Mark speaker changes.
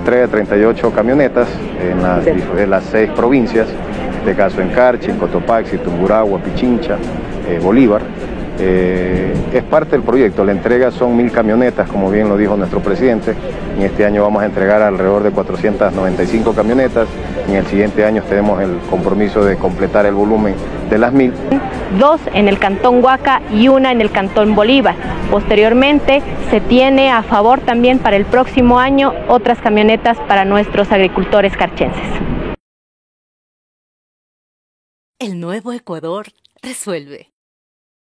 Speaker 1: entrega de 38 camionetas en las, en las seis provincias, en este caso en Carchi, en Cotopaxi, Tungurahua, Pichincha, eh, Bolívar. Eh, es parte del proyecto, la entrega son mil camionetas, como bien lo dijo nuestro presidente. En este año vamos a entregar alrededor de 495 camionetas. En el siguiente año tenemos el compromiso de completar el volumen de las mil.
Speaker 2: Dos en el Cantón Huaca y una en el Cantón Bolívar. Posteriormente se tiene a favor también para el próximo año otras camionetas para nuestros agricultores carchenses.
Speaker 3: El nuevo Ecuador resuelve.